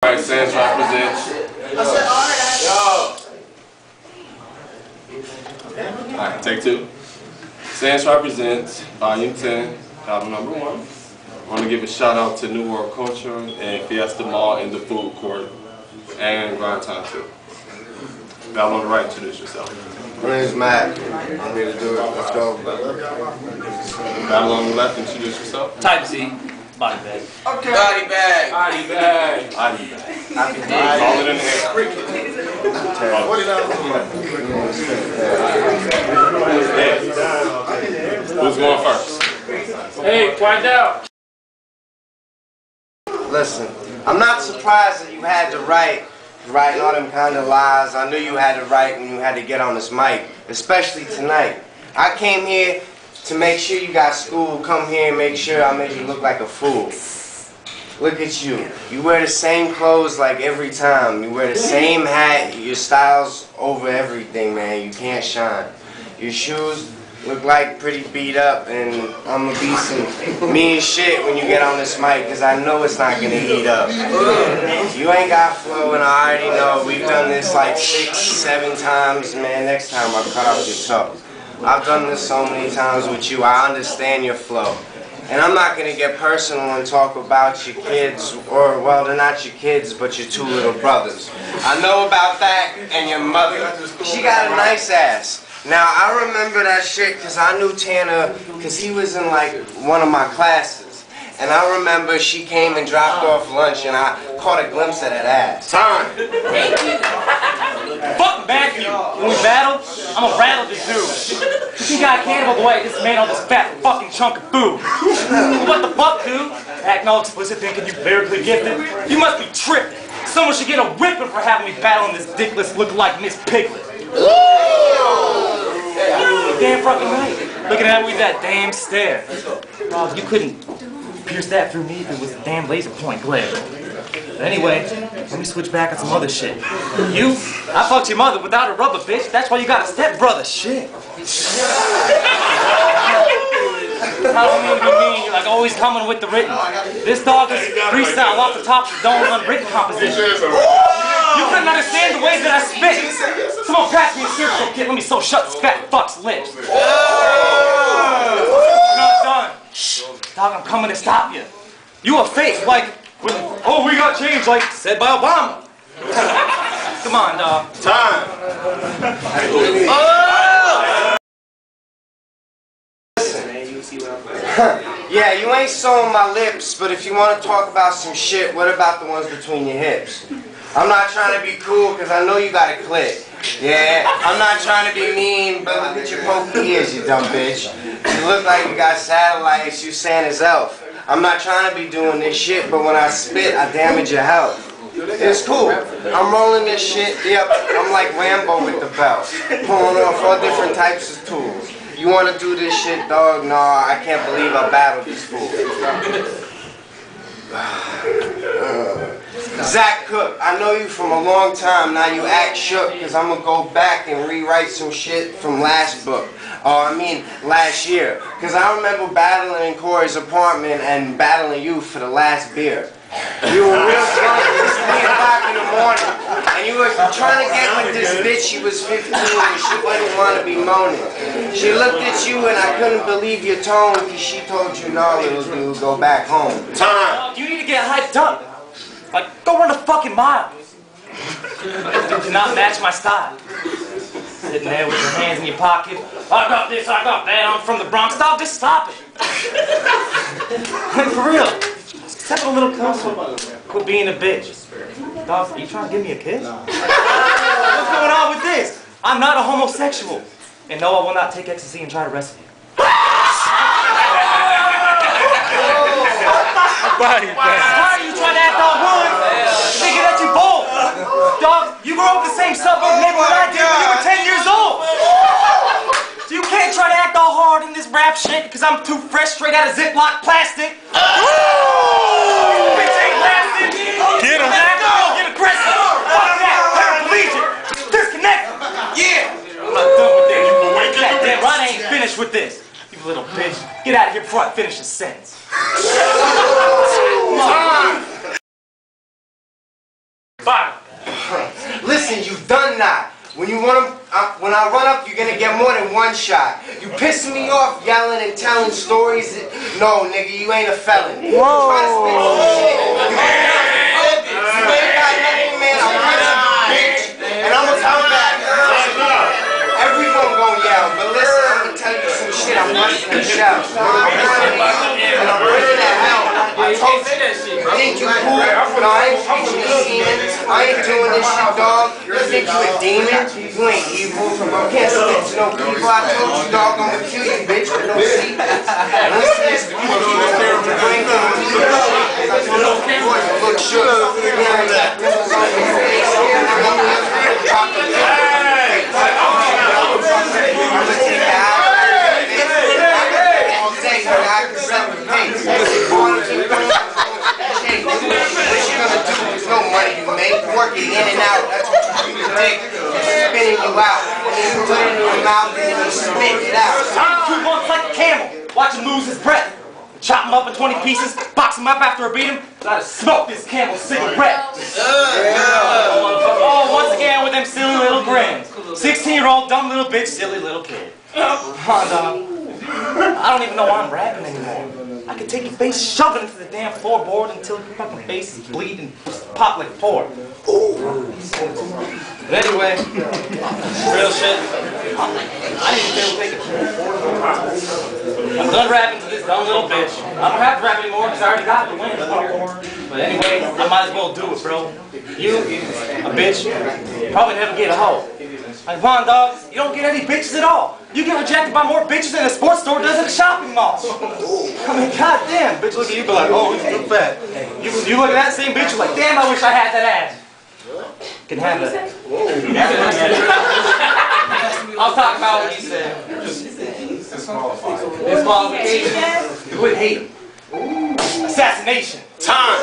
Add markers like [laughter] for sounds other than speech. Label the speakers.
Speaker 1: All right, Sandtrap Presents. Yo! All right, take two. Sandtrap Presents Volume 10, album number one. I want to give a shout out to New World Culture and Fiesta Mall and the Food Court and Grind Time too. Y'all on the right, introduce yourself.
Speaker 2: My name's Matt. I'm here to do it. Let's go.
Speaker 1: Battle on the left, introduce yourself.
Speaker 3: Type Z, body bag.
Speaker 2: Okay. Body bag.
Speaker 3: Body bag.
Speaker 1: Adi Bag. Call it in the air. Who's going first?
Speaker 3: Hey, quiet down.
Speaker 2: Listen, I'm not surprised that you had to write, writing all them kind of lies. I knew you had to write when you had to get on this mic, especially tonight. I came here to make sure you got school. Come here and make sure I made you look like a fool. Look at you. You wear the same clothes like every time. You wear the same hat. Your style's over everything, man. You can't shine. Your shoes look like pretty beat up, and I'm gonna be some mean shit when you get on this mic, because I know it's not gonna heat up. You ain't got flow, and I already know. We've done this like six, seven times, man. Next time I'll cut off your toe. I've done this so many times with you. I understand your flow. And I'm not gonna get personal and talk about your kids, or well, they're not your kids, but your two little brothers. I know about that, and your mother. She got a nice ass. Now I remember that shit because I knew Tanner because he was in like one of my classes, and I remember she came and dropped off lunch, and I caught a glimpse of that ass.
Speaker 1: Time.
Speaker 3: Fuck Matthew. When we battle, I'm gonna rattle this dude. Think I cannibal away this man on this fat fucking chunk of food? what the fuck, dude? Acting all explicit, thinking you lyrically gifted? You must be tripping. Someone should get a whipping for having me battling this dickless look like Miss Piglet. Damn fucking right. Looking at me with that damn stare. Oh, you couldn't pierce that through me if it was a damn laser point glare. But anyway, let me switch back on some other shit. You, I fucked your mother without a rubber, bitch. That's why you got a stepbrother. Shit. Like always coming with the written. This dog is freestyle off the top of dome unwritten composition. You couldn't understand the ways that I spit. Someone pass me a circle kit. Let me so shut this fat fuck's lips. Not done. Dog, I'm coming to stop you. You a fake, like, oh, we got changed, like said by Obama. [laughs] Come on, dog.
Speaker 1: Time. oh! [laughs]
Speaker 2: Yeah, you ain't sewing my lips, but if you want to talk about some shit, what about the ones between your hips? I'm not trying to be cool because I know you got a clit. Yeah, I'm not trying to be mean, but look at your pokey ears, you dumb bitch. You look like you got satellites, you Santa's elf. I'm not trying to be doing this shit, but when I spit, I damage your health. It's cool. I'm rolling this shit. Yep, I'm like Rambo with the belt. Pulling off all different types of tools. You want to do this shit, dog? Nah, I can't believe I battled this fool. Zach Cook, I know you from a long time. Now you act shook because I'm going to go back and rewrite some shit from last book. Oh, I mean, last year. Because I remember battling in Corey's apartment and battling you for the last beer. You were real drunk. It was 3 o'clock in the morning. And you were trying to get with this bitch. She was 15 and she didn't want to be moaning. She looked at you and I couldn't believe your tone because she told you, no, little dude, go back home.
Speaker 1: Time.
Speaker 3: Dog, you need to get hyped up. Like, go run a fucking mile. You not match my style. Sitting there with your hands in your pocket. I got this, I got that. I'm from the Bronx. Stop, just stop it. like, [laughs] for real. Step a little closer. Quit being a bitch. Dog, are you trying to give me a kiss? What's going on with this? I'm not a homosexual. And no, I will not take ecstasy and try to wrestle you.
Speaker 1: Body
Speaker 3: Why are you trying to act all rude? Thinking that you bold. Dog, you grew up the same suburb neighborhood I did when you were 10 years old. So you can't try to act all hard in this rap shit because I'm too fresh straight out of Ziploc plastic. Bitch ain't lasting.
Speaker 1: Get him.
Speaker 3: Get aggressive. Fuck that. Paraplegic. Disconnect. Yeah. I'm not done with this. Goddamn right, I ain't finished with this. You little bitch. Get out of here before I finish the sentence.
Speaker 2: Not. When you run up, uh, when I run up, you're gonna get more than one shot. You pissing me off, yelling and telling stories. that- No, nigga, you ain't a felon. You trying to spit some shit. You ain't got nothing. You ain't got nothing, man. I'm you, bitch, and I'ma come back. Everyone gonna yell, but listen, I'm gonna tell you some shit. I'm busting the shell. I'm running and I'm that hell. I told you. Think you cool? No, I ain't preaching to demons. I ain't doing this shit, dog. You think you a demon? You ain't evil. You can't spit to no people. I told you, dog, I'm gonna kill you, bitch, with no seat. And listen, this you to bring them I told boys to look shook. Yeah, yeah. Pistols on your face. I'm gonna drop the I'm gonna take your eye all day, nigga. I can set the pace. You wanna keep going? Hey, what you gonna do? There's no money you. Working in and out. That's what you. Dick. It's spinning you out. And then you put it in your mouth and then you spit it out.
Speaker 3: Turn two months like a camel. Watch him lose his breath. Chop him up in 20 pieces, box him up after I beat him. Gotta smoke this camel cigarette. Oh, once again with them silly little grins. 16 year old dumb little bitch, silly little kid. Huh, dog. I don't even know why I'm rapping anymore. I could take your face, shove it into the damn floorboard until your fucking face is bleeding, pop like pork. But anyway, real shit. I didn't feel take it. I'm done rapping to this dumb little bitch. I don't have to rap anymore because I already got the win. But anyway, I might as well do it, bro. You, a bitch, probably never get a hoe. Like, Von, dog, you don't get any bitches at all. You get rejected by more bitches than a sports store does at a shopping mall. I mean, goddamn, bitch look at you, be like, oh, you're fat. You, you look at that same bitch, you're like, damn, I wish I had that ass. Can have that. [laughs] I was talking about what he said. Disqualification. You would hate. Assassination.
Speaker 1: Time.